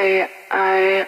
say I